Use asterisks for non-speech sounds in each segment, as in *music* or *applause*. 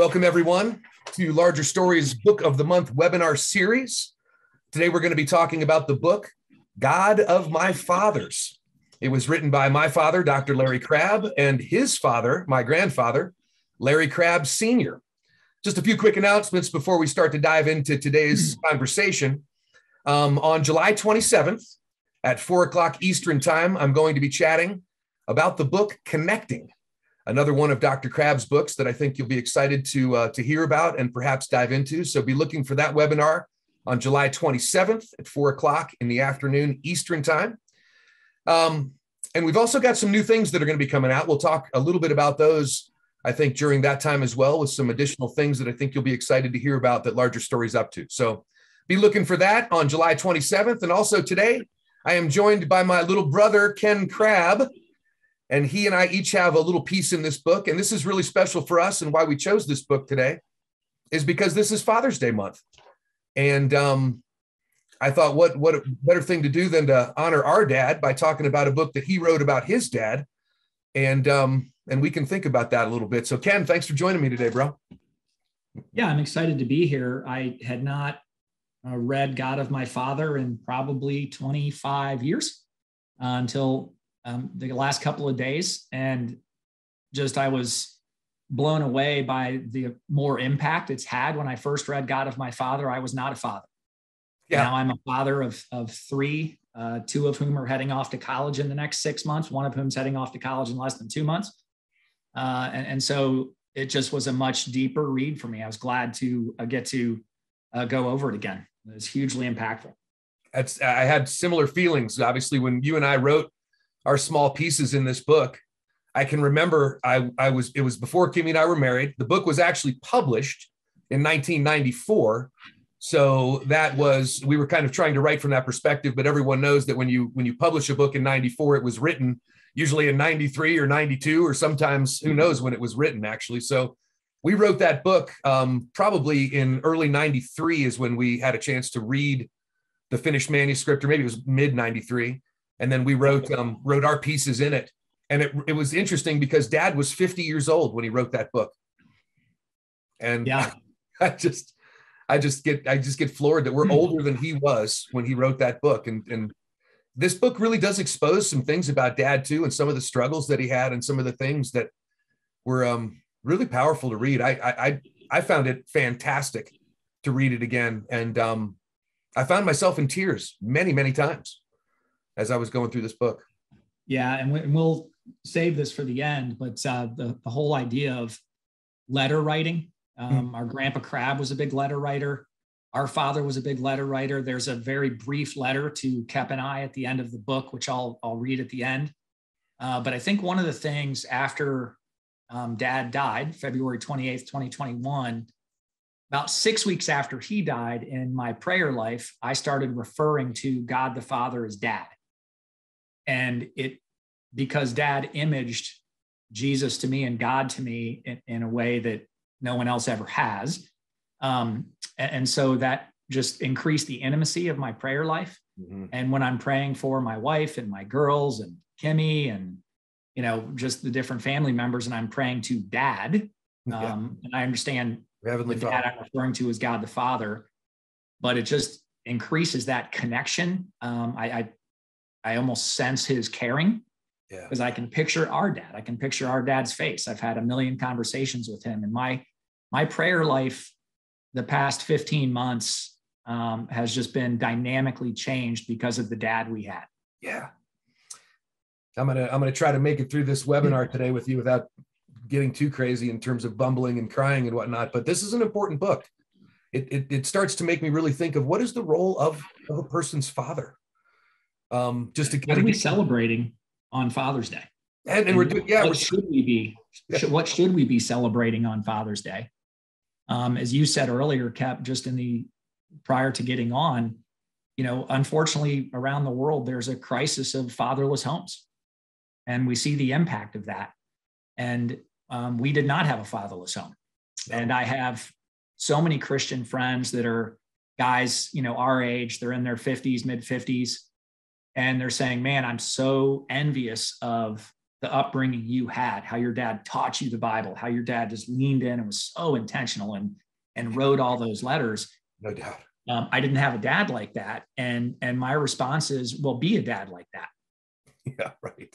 Welcome, everyone, to Larger Story's Book of the Month webinar series. Today, we're going to be talking about the book God of My Fathers. It was written by my father, Dr. Larry Crabb, and his father, my grandfather, Larry Crabb Sr. Just a few quick announcements before we start to dive into today's *clears throat* conversation. Um, on July 27th at 4 o'clock Eastern Time, I'm going to be chatting about the book Connecting another one of Dr. Crabb's books that I think you'll be excited to uh, to hear about and perhaps dive into. So be looking for that webinar on July 27th at four o'clock in the afternoon Eastern time. Um, and we've also got some new things that are going to be coming out. We'll talk a little bit about those, I think, during that time as well, with some additional things that I think you'll be excited to hear about that Larger Story's up to. So be looking for that on July 27th. And also today, I am joined by my little brother, Ken Crabb. And he and I each have a little piece in this book. And this is really special for us. And why we chose this book today is because this is Father's Day month. And um, I thought, what, what a better thing to do than to honor our dad by talking about a book that he wrote about his dad. And, um, and we can think about that a little bit. So, Ken, thanks for joining me today, bro. Yeah, I'm excited to be here. I had not uh, read God of My Father in probably 25 years uh, until um, the last couple of days, and just I was blown away by the more impact it's had. When I first read God of My Father, I was not a father. Yeah. Now I'm a father of of three, uh, two of whom are heading off to college in the next six months. One of whom's heading off to college in less than two months, uh, and, and so it just was a much deeper read for me. I was glad to uh, get to uh, go over it again. It was hugely impactful. That's I had similar feelings. Obviously, when you and I wrote our small pieces in this book. I can remember I, I was it was before Kimmy and I were married. The book was actually published in 1994. So that was we were kind of trying to write from that perspective, but everyone knows that when you when you publish a book in 94, it was written usually in 93 or 92 or sometimes who knows when it was written actually. So we wrote that book um, probably in early 93 is when we had a chance to read the finished manuscript or maybe it was mid 93 and then we wrote um, wrote our pieces in it. And it, it was interesting because Dad was 50 years old when he wrote that book. And yeah, *laughs* I just I just get I just get floored that we're hmm. older than he was when he wrote that book. And and this book really does expose some things about Dad too, and some of the struggles that he had, and some of the things that were um, really powerful to read. I I I found it fantastic to read it again, and um, I found myself in tears many many times as I was going through this book. Yeah, and, we, will save this for the end, but uh, the, the whole idea of letter writing. Um, mm. Our grandpa Crabb was a big letter writer. Our father was a big letter writer. There's a very brief letter to Kep and I at the end of the book, which I'll I'll read at the end. Uh, but I think one of the things after um, Dad died, February 28th, 2021, about six weeks after he died in my prayer life, I started referring to God the Father as Dad and it because dad imaged jesus to me and god to me in, in a way that no one else ever has um, and, and, so that just increased the intimacy of my prayer life mm-hmm. and when i'm praying for my wife and my girls and kimmy and you know just the different family members and i'm praying to dad *laughs* yeah. um, and i understand Heavenly the dad i'm referring to as god the father but it just increases that connection um, I, I I almost sense his caring because yeah. I can picture our dad. I can picture our dad's face. I've had a million conversations with him, and my my prayer life the past 15 months um, has just been dynamically changed because of the dad we had. Yeah, I'm gonna I'm gonna try to make it through this webinar today with you without getting too crazy in terms of bumbling and crying and whatnot. But this is an important book. It, it, it starts to make me really think of what is the role of, of a person's father um, just to kind of be celebrating on Father's Day. And, and we're doing, yeah. What should we be? Yeah. What should we be celebrating on Father's Day? Um, as you said earlier, Kep, just in the prior to getting on, you know, unfortunately, around the world, there's a crisis of fatherless homes, and we see the impact of that. And um, we did not have a fatherless home, and I have so many Christian friends that are guys, you know, our age. They're in their 50s, mid 50s, and they're saying, "Man, I'm so envious of the upbringing you had, how your dad taught you the Bible, how your dad just leaned in and was so intentional and and wrote all those letters. No doubt. Um, I didn't have a dad like that, and and my response is, well, be a dad like that. Yeah, right.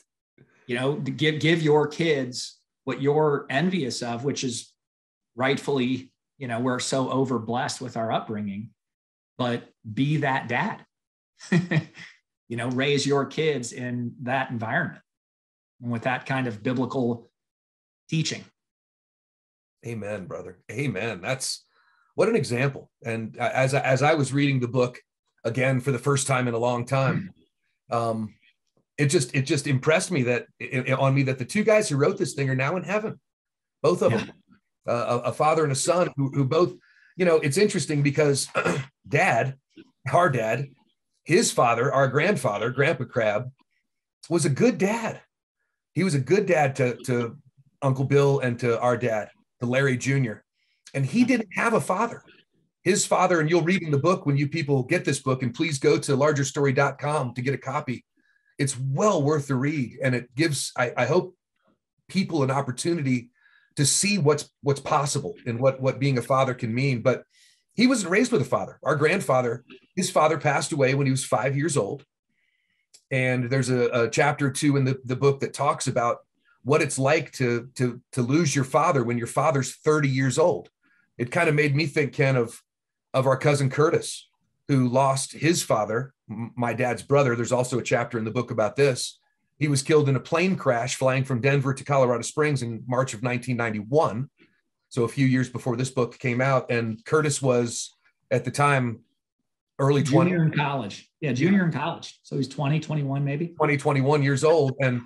You know, give give your kids what you're envious of, which is rightfully, you know, we're so over blessed with our upbringing, but be that dad. *laughs* you know, raise your kids in that environment and with that kind of biblical teaching. Amen, brother. Amen. That's what an example. And as as I was reading the book again for the first time in a long time, um, it just it just impressed me that it, on me that the two guys who wrote this thing are now in heaven, both of yeah. them, uh, a, a, father and a son who who both, you know, it's interesting because *clears throat* dad, our dad, his father, our grandfather, Grandpa Crabb, was a good dad. He was a good dad to to Uncle Bill and to our dad, to Larry Jr. And he didn't have a father. His father, and you'll read in the book when you people get this book, and please go to largerstory.com to get a copy. It's well worth the read. And it gives, I, I hope, people an opportunity to see what's what's possible and what what being a father can mean. But he wasn't raised with a father. Our grandfather, his father passed away when he was five years old. And there's a, a chapter two in the, the book that talks about what it's like to to to lose your father when your father's 30 years old it kind of made me think, Ken, of of our cousin Curtis, who lost his father, my dad's brother. There's also a chapter in the book about this. He was killed in a plane crash flying from Denver to Colorado Springs in March of 1991. So a few years before this book came out. And Curtis was at the time early 20 junior in college. Yeah, junior in college. So he's 20, 21 maybe. 20, 21 years old. And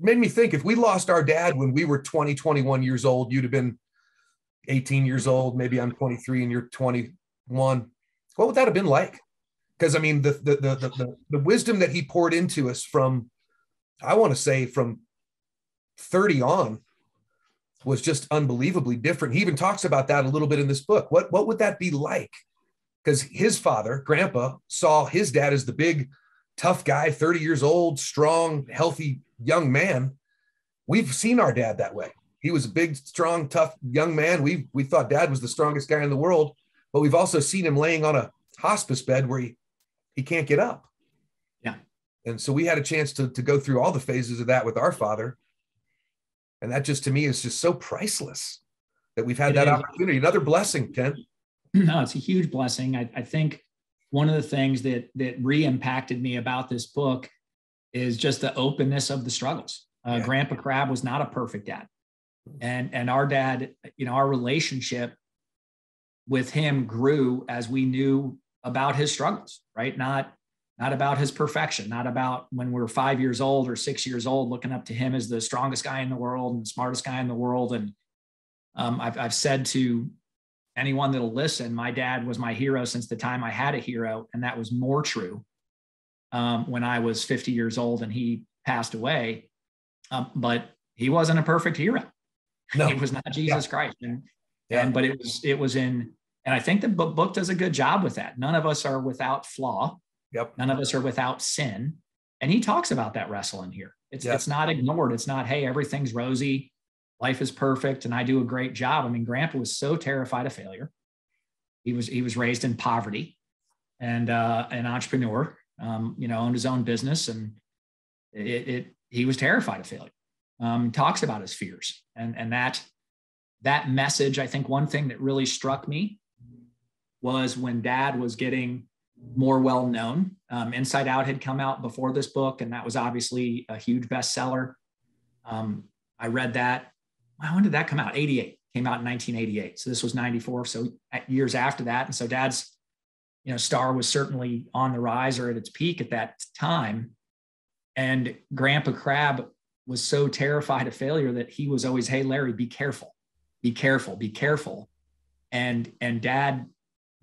made me think if we lost our dad when we were 20, 21 years old, you'd have been 18 years old, maybe I'm 23 and you're 21. What would that have been like? Because I mean, the, the the, the the wisdom that he poured into us from, I want to say from 30 on, was just unbelievably different. He even talks about that a little bit in this book. What what would that be like? Because his father, grandpa, saw his dad as the big, tough guy, 30 years old, strong, healthy young man. We've seen our dad that way. He was a big, strong, tough young man. We we thought Dad was the strongest guy in the world, but we've also seen him laying on a hospice bed where he he can't get up. Yeah. And so we had a chance to to go through all the phases of that with our father, and that just to me is just so priceless that we've had it that is. opportunity. Another blessing, Ken. *clears throat* No, it's a huge blessing. I, I think one of the things that that re-impacted me about this book is just the openness of the struggles. Uh, yeah. Grandpa Crabb was not a perfect dad and and our dad you know our relationship with him grew as we knew about his struggles right not not about his perfection not about when we are five years old or six years old looking up to him as the strongest guy in the world and the smartest guy in the world and um, I've, I've said to anyone that'll listen my dad was my hero since the time i had a hero and that was more true um, when i was 50 years old and he passed away um, but he wasn't a perfect hero no. It was not Jesus yeah. Christ. And, yeah. and but it was it was in and I think the book does a good job with that. None of us are without flaw. Yep. None of us are without sin. And he talks about that wrestling here. It's yep. it's not ignored. It's not, hey, everything's rosy, life is perfect, and I do a great job. I mean, Grandpa was so terrified of failure. He was he was raised in poverty and uh, an entrepreneur. Um, you know, owned his own business, and it, it he was terrified of failure um, talks about his fears and and that that message i think one thing that really struck me was when dad was getting more well known um, inside out had come out before this book and that was obviously a huge bestseller. Um, i read that. When did that come out? 88 came out in 1988 so this was 94 so years after that. And so dad's you know star was certainly on the rise or at its peak at that time. And grandpa crabb was so terrified of failure that he was always, "Hey, Larry, be careful, be careful, be careful," and and Dad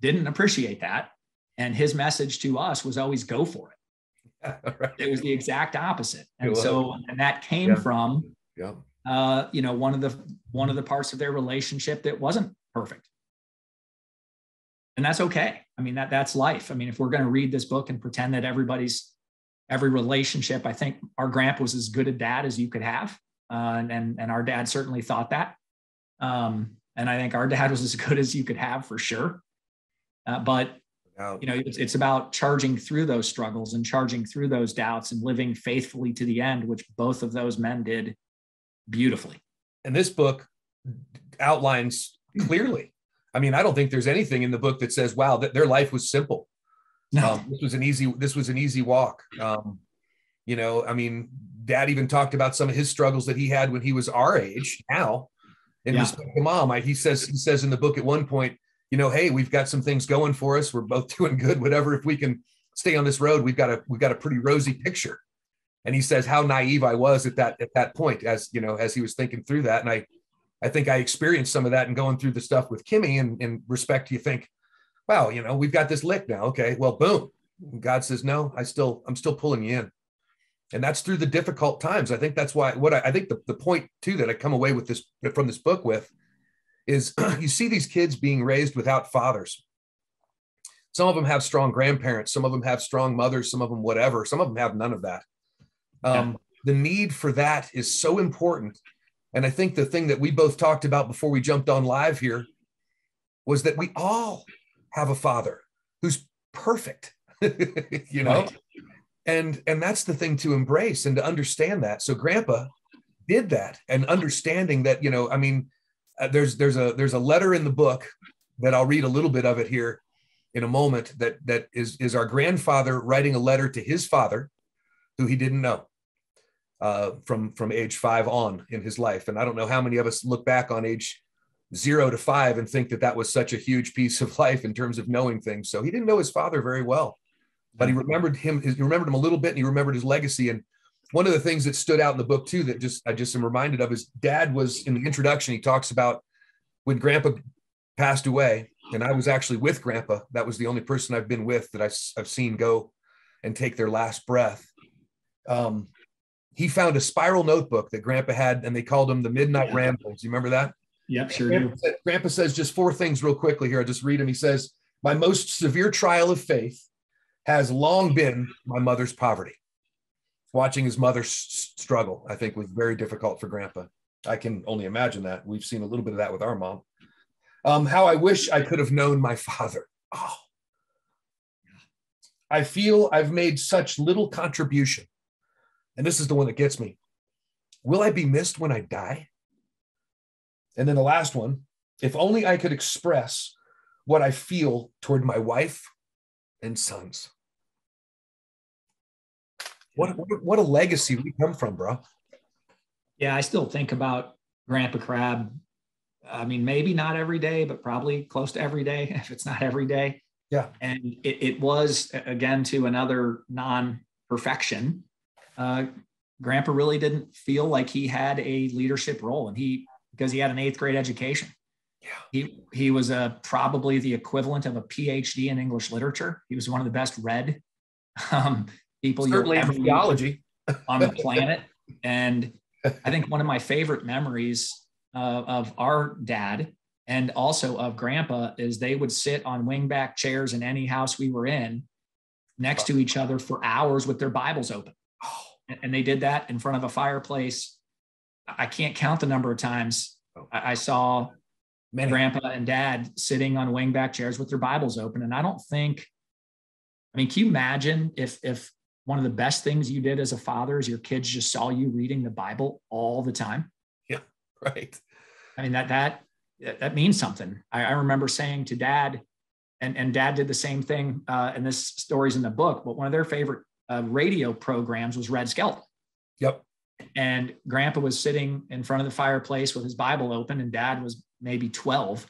didn't appreciate that, and his message to us was always, "Go for it." *laughs* right. It was the exact opposite, and so and that came yeah. from, yeah. Uh, you know, one of the one of the parts of their relationship that wasn't perfect, and that's okay. I mean, that that's life. I mean, if we're going to read this book and pretend that everybody's every relationship. I think our grandpa was as good a dad as you could have, uh, and, and and our dad certainly thought that. Um, and I think our dad was as good as you could have for sure. Uh, but you know, it's, it's about charging through those struggles and charging through those doubts and living faithfully to the end, which both of those men did beautifully. And this book outlines clearly. I mean, I don't think there's anything in the book that says, "Wow, that their life was simple." No. Um, this was an easy. This was an easy walk. Um, you know, I mean, Dad even talked about some of his struggles that he had when he was our age now, in yeah. respect to mom. I, he says he says in the book at one point, you know, hey, we've got some things going for us. We're both *laughs* doing good. Whatever. If we can stay on this road, we've got a we've got a pretty rosy picture. And he says how naive I was at that at that point, as you know, as he was thinking through that. And I, I think I experienced some of that and going through the stuff with Kimmy. And in respect, you think, wow, you know, we've got this lick now. Okay, well, boom. God says, no, I still, I'm still pulling you in. And that's through the difficult times. I think that's why what I, I think the, the point too that I come away with this from this book with is *clears throat* you see these kids being raised without fathers. Some of them have strong grandparents, some of them have strong mothers, some of them whatever, some of them have none of that. Um, yeah. The need for that is so important. And I think the thing that we both talked about before we jumped on live here was that we all have a father who's perfect, *laughs* you know? Right. And and that's the thing to embrace and to understand that. So grandpa did that and understanding that, you know, I mean, uh, there's there's a there's a letter in the book that I'll read a little bit of it here in a moment that that is is our grandfather writing a letter to his father who he didn't know uh, from from age five on in his life. And i don't know how many of us look back on age zero to five and think that that was such a huge piece of *laughs* life in terms of knowing things. So he didn't know his father very well but he remembered him he remembered him a little bit and he remembered his legacy. And one of the things that stood out in the book too that just I just am reminded of is dad was in the introduction he talks about when grandpa passed away and I was actually with grandpa. That was the only person I've been with that I, have seen go and take their last breath. Um, he found a spiral notebook that grandpa had and they called him the midnight yeah. ramblings you remember that? Yep sure grandpa, said, grandpa says just four things real quickly here. I'll just read him. He says my most severe trial of faith has long been my mother's poverty watching his mother s- struggle, I think was very difficult for grandpa. I can only imagine that. We've seen a little bit of that with our mom. Um, how I wish I could have known my father. Oh. I feel I've made such little contribution. And this is the one that gets me. Will I be missed when I die? And then the last one, if only I could express what I feel toward my wife and sons. What, what a legacy we come from, bro. Yeah, I still think about Grandpa Crabb. I mean, maybe not every day, but probably close to every day, *laughs* if it's not every day. Yeah. And it, it was, again, to another non perfection. Uh, Grandpa really didn't feel like he had a leadership role, and he, because he had an eighth grade education. Yeah. He, he was a, probably the equivalent of a PhD in English literature. He was one of the best read *laughs* um, people Certainly you'll theology on the *laughs* planet. And I think one of my favorite memories uh, of our dad and also of grandpa is they would sit on wingback chairs in any house we were in next to each other for hours with their Bibles open. Oh. And they did that in front of a fireplace. I can't count the number of times oh. I saw Many. grandpa and dad sitting on wingback chairs with their Bibles open. And I don't think, I mean, can you imagine if if one of the best things you did as a father is your kids just saw you reading the Bible all the time. Yeah, *laughs* right. I mean that that that means something. I, I remember saying to dad, and and dad did the same thing. Uh, and this story's in the book, but one of their favorite uh, radio programs was Red Skelton. Yep. And Grandpa was sitting in front of the fireplace with his Bible open, and Dad was maybe twelve,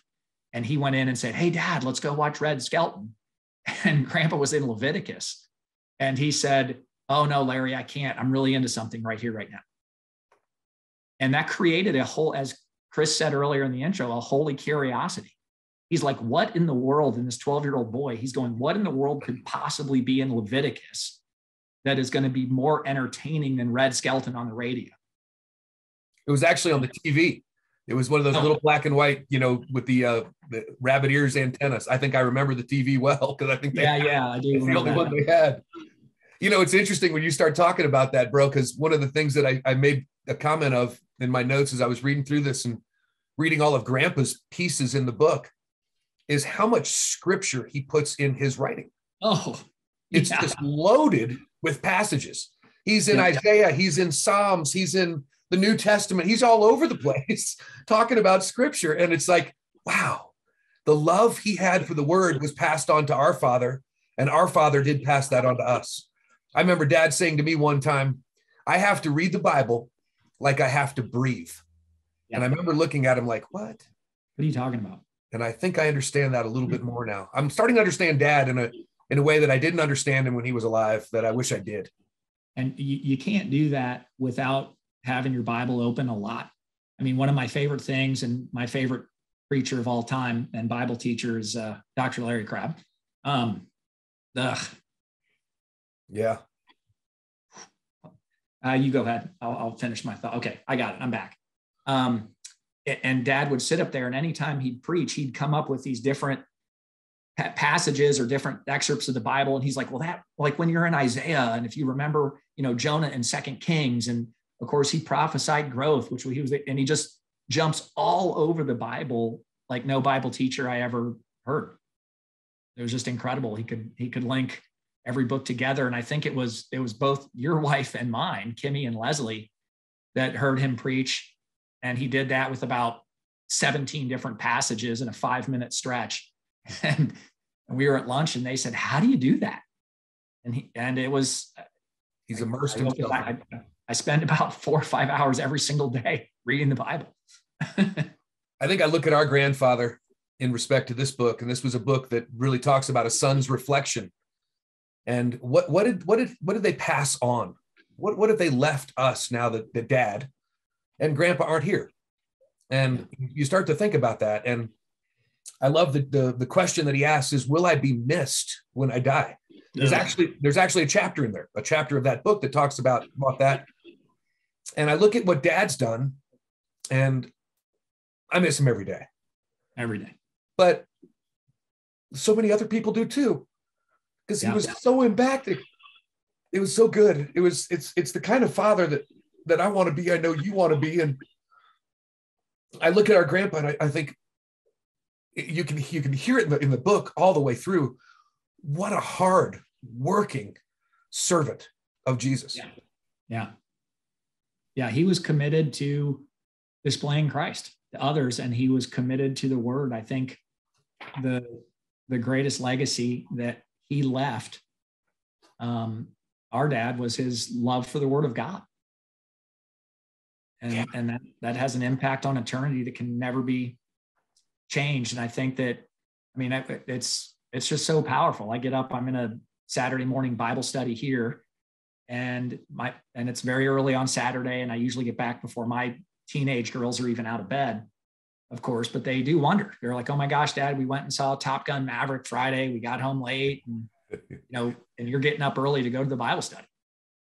and he went in and said, "Hey, Dad, let's go watch Red Skelton." *laughs* And Grandpa was in Leviticus and he said, Oh, no, Larry, I can't. I'm really into something right here, right now. And that created a whole, as Chris said earlier in the intro, a holy curiosity. He's like, What in the world? In this 12 year old boy, he's going, What in the world could possibly be in Leviticus that is going to be more entertaining than Red Skelton on the radio? It was actually on the TV. It was one of those little black and white, you know, with the, uh, the rabbit ears antennas. I think I remember the TV well because I think they, yeah, yeah, I do. the only one they had. You know, it's interesting when you start talking about that, bro, because one of the things that I, I made a comment of in my notes as I was reading through this and reading all of Grandpa's pieces in the book is how much scripture he puts in his writing. Oh, it's yeah. just loaded with passages. He's in yeah. Isaiah, he's in Psalms, he's in the New Testament, he's all over the place *laughs* talking about scripture. And it's like, wow, the love he had for the word was passed on to our father, and our father did pass that on to us. I remember dad saying to me one time, I have to read the Bible like I have to breathe. Yeah. And I remember looking at him like, what? What are you talking about? And I think I understand that a little bit mm-hmm. more now. I'm starting to understand dad in a in a way that I didn't understand him when he was alive that I wish I did. And you, you can't do that without having your Bible open a lot. I mean, one of my favorite things and my favorite preacher of all time and Bible teacher is uh, Dr. Larry Crabb. Um, ugh. Yeah. Uh, you go ahead. I'll, I'll, finish my thought. Okay, I got it. I'm back. Um, and dad would sit up there and anytime he'd preach, he'd come up with these different passages or different excerpts of the Bible. And he's like, well, that like when you're in Isaiah, and if you remember, you know, Jonah and Second Kings, and of course he prophesied growth, which he was, and he just jumps all over the Bible like no Bible teacher I ever heard. It was just incredible. He could he could link every book together, and I think it was it was both your *laughs* wife and mine, Kimmy and Leslie, that heard him preach, and he did that with about 17 different passages in a five minute stretch and, *laughs* and we were at lunch and they said, how do you do that? And he, and it was, he's immersed I, himself. I, I spend about *laughs* four or five hours every single day reading the Bible. *laughs* I think I look at our grandfather in respect to this book, and this was a book that really talks about a son's reflection. And what what did what did what did they pass on? What what have they left us now that the dad and grandpa aren't here? And you start to think about that. And I love the, the, the question that he asks is, "Will I be missed when I die?" There's actually there's actually a chapter in there, a chapter of that book that talks about about that. And I look at what Dad's done, and I miss him every day. Every day. But so many other people do too, because he was so impacting. It was so good. It was it's it's the kind of father that that I want to be. I know you want to be, and I look at our grandpa and I, I think you can you can hear it in the, in the book all the way through. What a hard working servant of Jesus. Yeah. Yeah. Yeah. He was committed to displaying Christ to others and he was committed to the word. I think the the greatest legacy that he left um, our dad was his love for the word of God. And, yeah. and that, that has an impact on eternity that can never be changed. And I think that, I mean, it's, it's just so powerful. I get up, I'm in a Saturday morning Bible study here and my, and it's very early on Saturday. And I usually get back before my teenage girls are even out of bed, of course, but they do wonder. They're like, oh my gosh, dad, we went and saw Top Gun Maverick Friday. We got home late and, you know, and you're getting up early to go to the Bible study.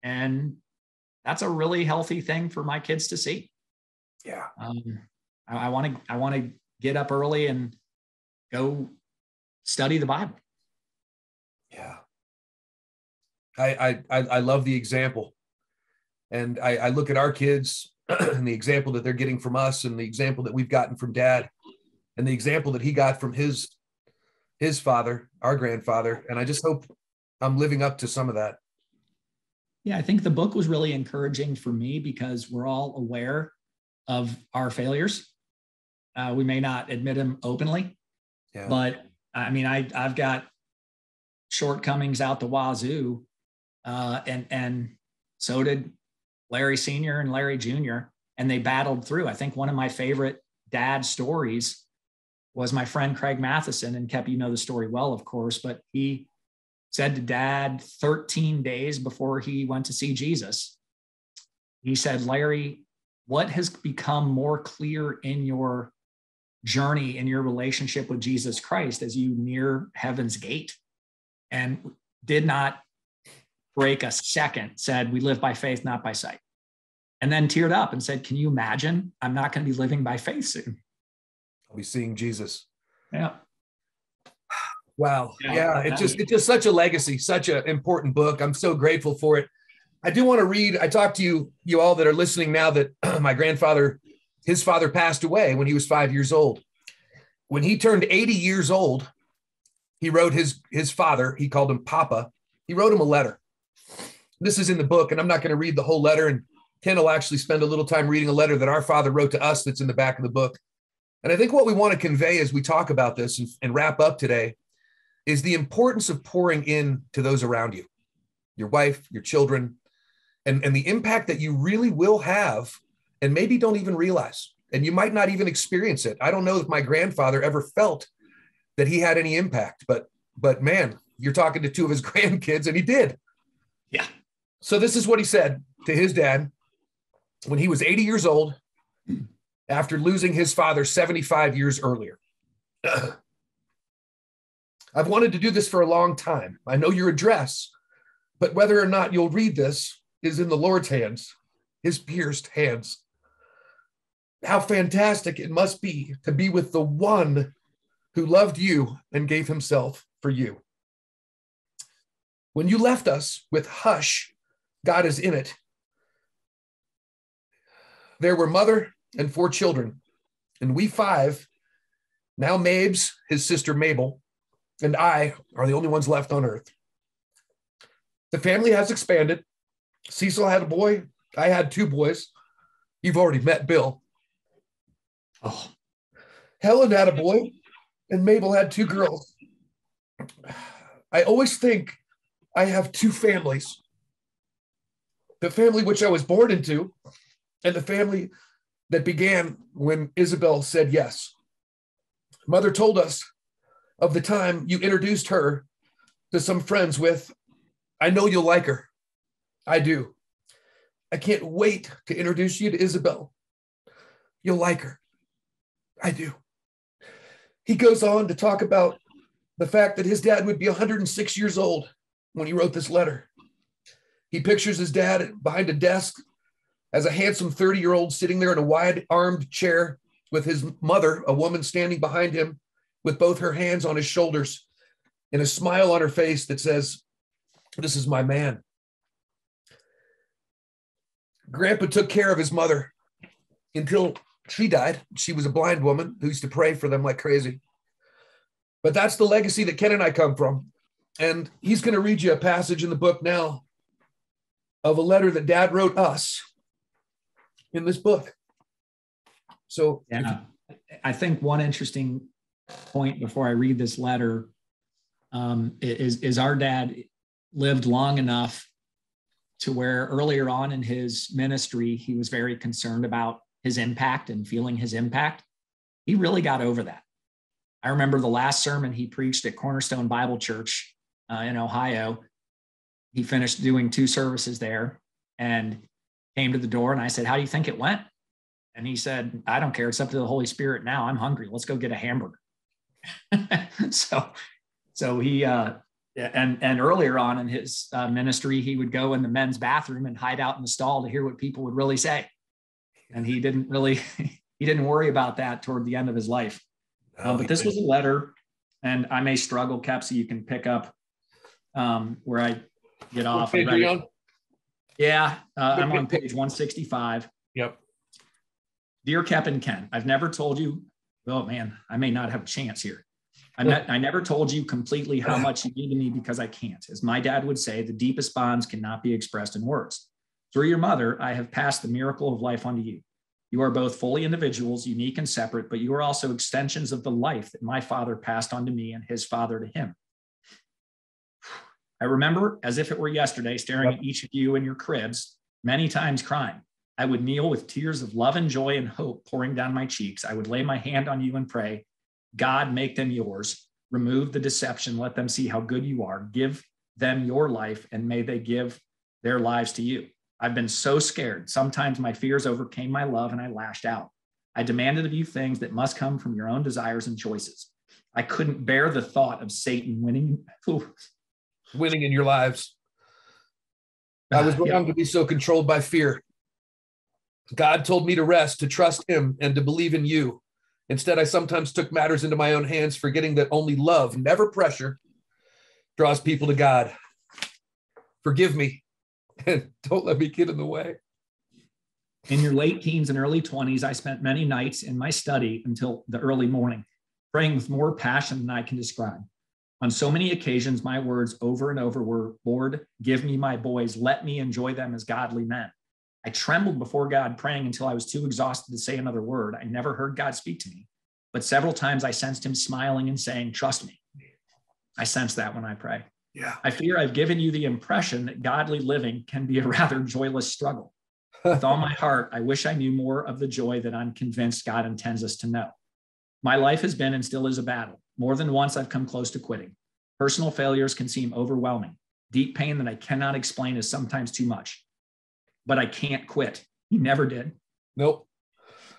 And that's a really healthy thing for my kids to see. Yeah. Um, I want to, I want to get up early and go study the Bible. I I I love the example. And I, I look at our kids *clears throat* and the example that they're getting from us and the example that we've gotten from dad and the example that he got from his his father, our grandfather. And I just hope I'm living up to some of that. Yeah, I think the book was really encouraging for me because we're all aware of our failures uh, we may not admit them openly, yeah. but I mean, I I've got shortcomings out the wazoo, uh, and and so did Larry Senior and Larry Junior, and they battled through. I think one of my favorite dad stories was my friend Craig Matheson, and Kep, you know the story well, of course, but he said to dad 13 days before he went to see Jesus, he said, Larry, what has become more clear in your journey in your relationship with Jesus Christ as you near heaven's gate and did not break a second, said, We live by faith, not by sight. And then teared up and said, Can you imagine? I'm not going to be living by faith soon. I'll be seeing Jesus. Yeah. *sighs* Wow. Yeah, yeah it's just it's just such a legacy, such an important book. I'm so grateful for it. I do want to read. I talked to you, you all that are listening now, that *clears throat* my grandfather, his father passed away when he was five years old. When he turned 80 years old, he wrote his his father. He called him Papa. He wrote him a letter. This is in the book, and I'm not going to read the whole letter. And Ken will actually spend a little time reading a letter that our father wrote to us. That's in the back of the book. And I think what we want to convey as we talk about this and, and wrap up today is the importance of pouring in to those around you, your wife, your children, and, and the impact that you really will have and maybe don't even realize. And you might not even experience it. I don't know if my grandfather ever felt that he had any impact, but but man, you're talking to two of his *laughs* grandkids and he did. Yeah. So this is what he said to his dad when he was 80 years old after losing his father 75 years earlier. *clears throat* I've wanted to do this for a long time. I know your address, but whether or not you'll read this is in the Lord's hands, his pierced hands. How fantastic it must be to be with the one who loved you and gave himself for you. When you left us with hush, God is in it. There were mother and four children, and we five, now Mabes, his sister Mabel, and I are the only ones left on earth. The family has expanded. Cecil had a boy. I had two boys. You've already met Bill. Oh. Helen had a boy, and Mabel had two girls. I always think I have two families the family which I was born into, and the family that began when Isabel said yes. Mother told us of the time you introduced her to some friends with, I know you'll like her. I do. I can't wait to introduce you to Isabel. You'll like her. I do. He goes on to talk about the fact that his dad would be 106 years old when he wrote this letter. He pictures his dad behind a desk as a handsome 30 year old sitting there in a wide armed chair with his mother, a woman standing behind him with both her hands on his shoulders and a smile on her face that says, This is my man. Grandpa took care of his mother until she died. She was a blind woman who used to pray for them like crazy. But that's the legacy that Ken and I come from. And he's going to read you a passage in the book now of a letter that dad wrote us in this book. So, yeah, I think one interesting point before I read this letter um, is, is our dad lived long enough to where earlier on in his ministry, he was very concerned about his impact and feeling his impact. He really got over that. I remember the last sermon he preached at Cornerstone Bible Church uh, in Ohio. He finished doing two services there and came to the door. And I said, How do you think it went? And he said, I don't care. It's up to the Holy Spirit now. I'm hungry. Let's go get a hamburger. *laughs* so, so he, uh, and and earlier on in his uh, ministry, he would go in the men's bathroom and hide out in the stall to hear what people would really say and he didn't really *laughs* he didn't worry about that toward the end of his life. Uh, but this was a letter, and I may struggle, Kep, so you can pick up um, where I get off. Yeah, uh, I'm on page 165. Yep. Dear Kep and Ken, I've never told you. Oh man, I may not have a chance here. I, met, I never told you completely how *laughs* much you mean to me because I can't. As my dad would say, the deepest bonds cannot be expressed in words. Through your mother, I have passed the miracle of life onto you. You are both fully individuals, unique and separate, but you are also extensions of the life that my father passed on to me and his father to him. I remember as if it were yesterday, staring at each of you in your cribs, many times crying. I would kneel with tears of love and joy and hope pouring down my cheeks. I would lay my hand on you and pray, God, make them yours. Remove the deception. Let them see how good you are. Give them your life, and may they give their lives to you. I've been so scared. Sometimes my fears overcame my love and I lashed out. I demanded of you things that must come from your own desires and choices. I couldn't bear the thought of Satan winning. *laughs* winning in your lives. I was wrong yeah. to be so controlled by fear. God told me to rest, to trust Him, and to believe in you. Instead, I sometimes took matters into my own hands, forgetting that only love, never pressure, draws people to God. Forgive me and *laughs* don't let me get in the way. In your late teens and early 20s, I spent many nights in my study until the early morning, praying with more passion than I can describe. On so many occasions, my words over and over were, Lord, give me my boys. Let me enjoy them as godly men. I trembled before God, praying until I was too exhausted to say another word. I never heard God speak to me, but several times I sensed him smiling and saying, Trust me. I sense that when I pray. Yeah. I fear I've given you the impression that godly living can be a *laughs* rather joyless struggle. With all my heart, I wish I knew more of the joy that I'm convinced God intends us to know. My life has been and still is a battle. More than once, I've come close to quitting. Personal failures can seem overwhelming. Deep pain that I cannot explain is sometimes too much but I can't quit. He never did. Nope.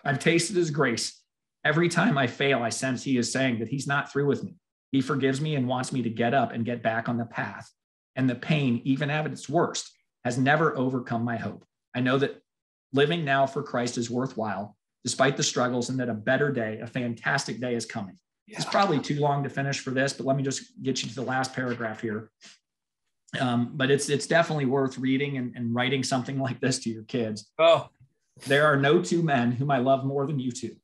I've tasted his grace. Every time I fail, I sense he is saying that he's not through with me. He forgives me and wants me to get up and get back on the path. And the pain, even at its worst, has never overcome my hope. I know that living now for Christ is worthwhile, despite the struggles, and that a better day, a fantastic day is coming. Yeah. It's probably too long to finish for this, but let me just get you to the last paragraph here. Um, but it's it's definitely worth reading and, and writing something *laughs* like this to your kids. Oh, there are no two men whom I love more than you two.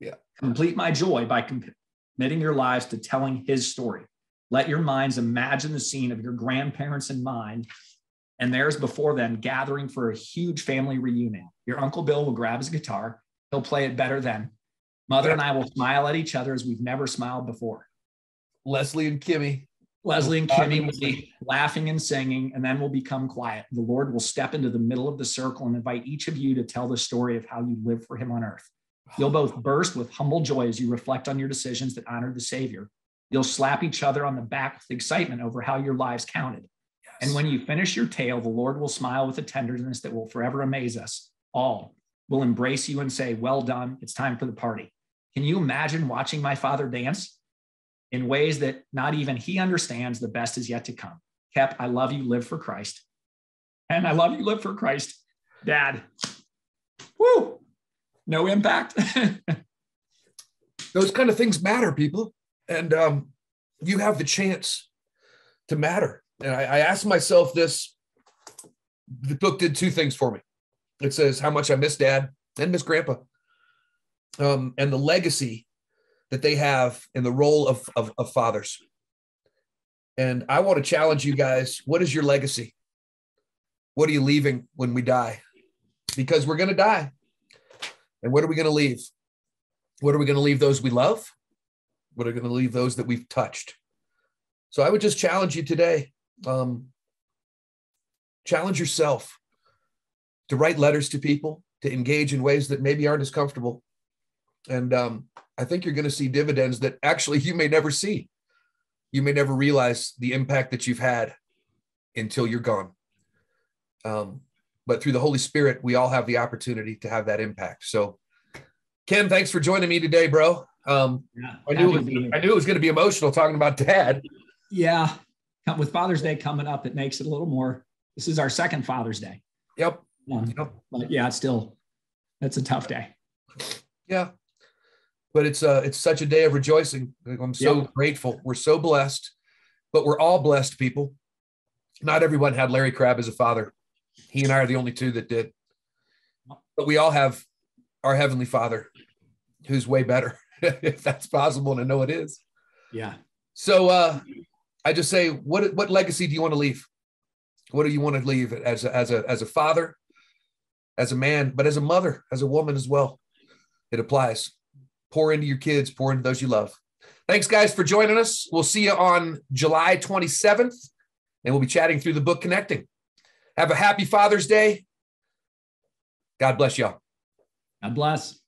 Yeah. Complete my joy by committing your lives to telling his story. Let your minds imagine the scene of your grandparents in mind and theirs before them gathering for a huge family reunion. Your Uncle Bill will grab his guitar. He'll play it better then. Mother and I will smile at each other as we've never smiled before. Leslie and Kimmy Leslie and Kimmy will be laughing and singing, and then we'll become quiet. The Lord will step into the middle of the circle and invite each of you to tell the story of how you live for Him on earth. You'll both burst with humble joy as you reflect on your decisions that honored the Savior. You'll slap each other on the back with excitement over how your lives counted. Yes. And when you finish your tale, the Lord will smile with a tenderness that will forever amaze us all. Will embrace you and say, Well done, it's time for the party. Can you imagine watching my father dance? in ways that not even he understands the best is yet to come. Kep, I love you, live for Christ. And I love you, live for Christ. Dad. Woo! No impact. *laughs* Those kind of things matter, people. And um, you have the chance to matter. And I, I asked myself this the book did two things for me. It says how much I miss dad and miss grandpa. Um, and the legacy that they have in the role of, of, of fathers. And I want to challenge you guys what is your legacy? What are you leaving when we die? Because we're going to die. And what are we going to leave? What are we going to leave those we love? What are we going to leave those that we've touched? So I would just challenge you today. Um, challenge yourself to write letters to people, to engage in ways that maybe aren't as comfortable. And um, I think you're going to see dividends that actually you may never see. You may never realize the impact that you've had until you're gone. Um, but through the Holy Spirit, we all have the opportunity to have that impact. So, Ken, thanks for joining me today, bro. Um, yeah, I knew it was, I knew it was going to be emotional talking about dad. Yeah, with Father's Day coming up, it makes it a little more. This is our second Father's Day. Yep. Um, yep. But yeah, it's still it's a tough day. Yeah, but it's uh it's such a day of rejoicing. I'm so yep. grateful. We're so blessed, but we're all blessed people. Not everyone had Larry Crabb as a father. He and I are the only two that did. But we all have our heavenly Father, who's way better, *laughs* if that's possible, and I know it is. Yeah. So uh I just say, what what legacy do you want to leave? What do you want to leave as a, as a as a father, as a man, but as a mother, as a woman as well? It applies pour into your kids, pour into those you love. Thanks, guys, for joining us. We'll see you on July 27th, and we'll be chatting through the book Connecting. Have a happy Father's Day. God bless y'all. God bless.